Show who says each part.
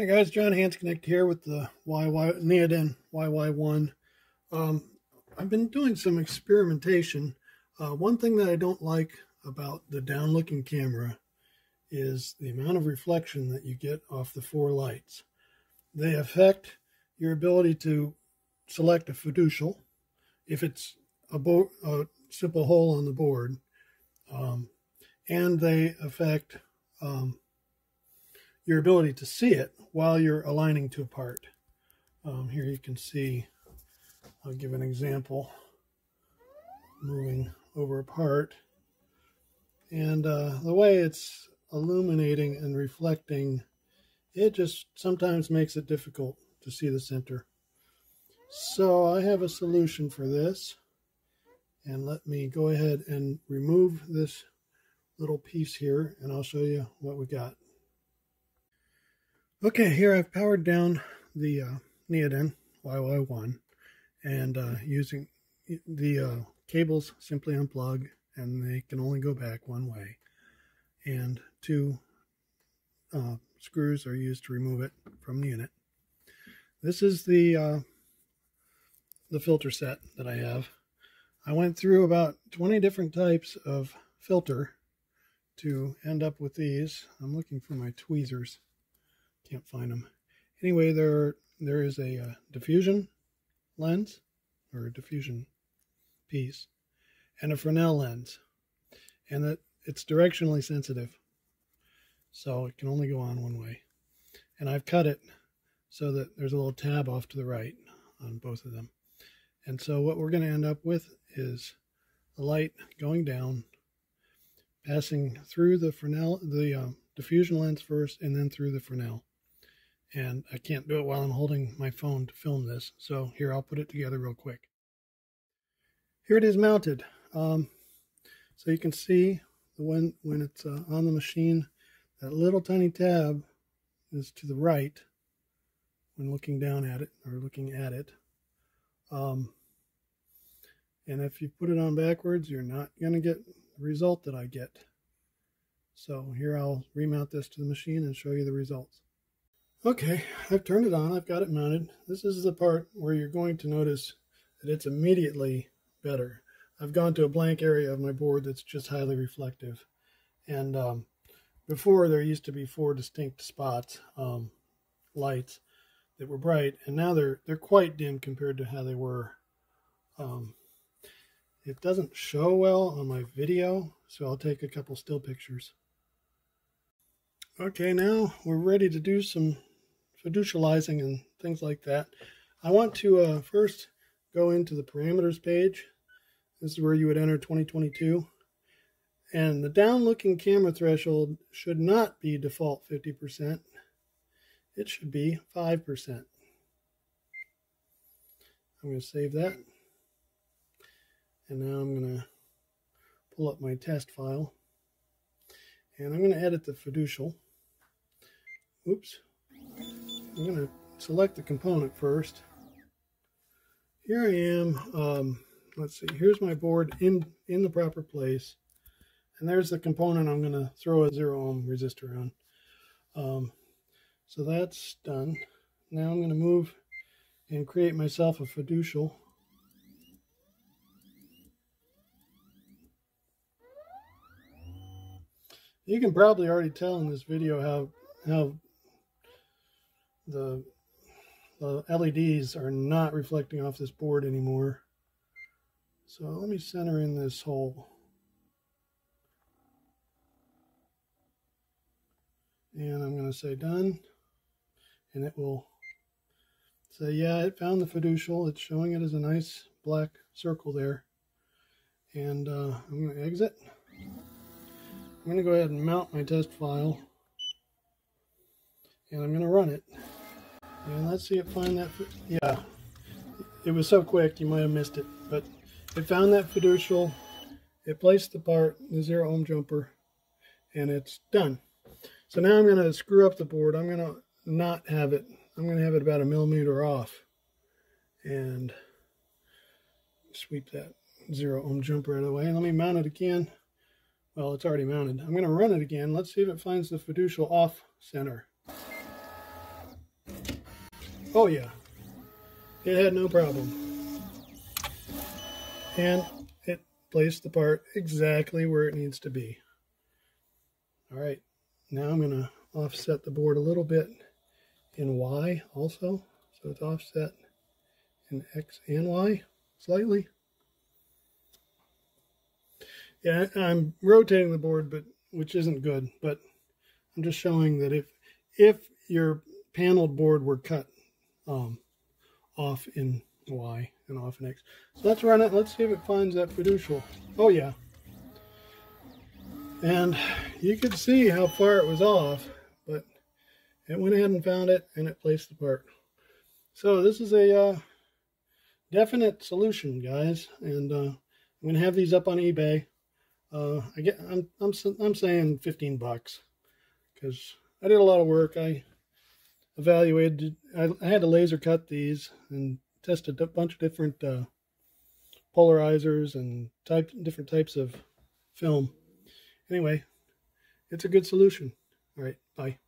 Speaker 1: Hi guys, John Hansknecht here with the YY Neoden YY1. Um, I've been doing some experimentation. Uh, one thing that I don't like about the down-looking camera is the amount of reflection that you get off the four lights. They affect your ability to select a fiducial if it's a, a simple hole on the board, um, and they affect um, your ability to see it while you're aligning to a part. Um, here you can see, I'll give an example, moving over a part. And uh, the way it's illuminating and reflecting, it just sometimes makes it difficult to see the center. So I have a solution for this. And let me go ahead and remove this little piece here and I'll show you what we got. Okay, here I've powered down the uh, Neoden YY1 and uh, using the uh, cables simply unplug and they can only go back one way and two uh, screws are used to remove it from the unit. This is the uh, the filter set that I have. I went through about 20 different types of filter to end up with these. I'm looking for my tweezers. Can't find them. Anyway, there there is a uh, diffusion lens or a diffusion piece and a Fresnel lens, and that it's directionally sensitive, so it can only go on one way. And I've cut it so that there's a little tab off to the right on both of them. And so what we're going to end up with is a light going down, passing through the Fresnel, the uh, diffusion lens first, and then through the Fresnel and I can't do it while I'm holding my phone to film this. So here, I'll put it together real quick. Here it is mounted. Um, so you can see when, when it's uh, on the machine, that little tiny tab is to the right when looking down at it or looking at it. Um, and if you put it on backwards, you're not going to get the result that I get. So here I'll remount this to the machine and show you the results. Okay, I've turned it on. I've got it mounted. This is the part where you're going to notice that it's immediately better. I've gone to a blank area of my board that's just highly reflective. And um, before there used to be four distinct spots, um, lights that were bright, and now they're they're quite dim compared to how they were. Um, it doesn't show well on my video, so I'll take a couple still pictures. Okay, now we're ready to do some fiducializing and things like that. I want to uh, first go into the parameters page. This is where you would enter 2022. And the down looking camera threshold should not be default 50%. It should be 5%. I'm going to save that. And now I'm going to pull up my test file. And I'm going to edit the fiducial. Oops. I'm going to select the component first. Here I am. Um, let's see. Here's my board in, in the proper place. And there's the component I'm going to throw a zero ohm resistor on. Um, so that's done. Now I'm going to move and create myself a fiducial. You can probably already tell in this video how how the, the LEDs are not reflecting off this board anymore. So let me center in this hole. And I'm going to say done. And it will say, yeah, it found the fiducial. It's showing it as a nice black circle there. And uh, I'm going to exit. I'm going to go ahead and mount my test file. And I'm going to run it. And let's see it find that. Yeah, it was so quick you might have missed it, but it found that fiducial. It placed the part, the zero ohm jumper, and it's done. So now I'm going to screw up the board. I'm going to not have it. I'm going to have it about a millimeter off, and sweep that zero ohm jumper out of the way. Let me mount it again. Well, it's already mounted. I'm going to run it again. Let's see if it finds the fiducial off center. Oh yeah, it had no problem. And it placed the part exactly where it needs to be. All right, now I'm going to offset the board a little bit in Y also. So it's offset in X and Y slightly. Yeah, I'm rotating the board, but which isn't good, but I'm just showing that if if your paneled board were cut um, off in Y and off in X. So let's run it. Let's see if it finds that fiducial. Oh, yeah. And you could see how far it was off, but it went ahead and found it and it placed the part. So this is a uh, definite solution, guys. And uh, I'm going to have these up on eBay. Uh, I get, I'm, I'm, I'm saying 15 bucks because I did a lot of work. I evaluated, I, I, had to laser cut these and tested a bunch of different uh, polarizers and type, different types of film. Anyway, it's a good solution. All right, bye.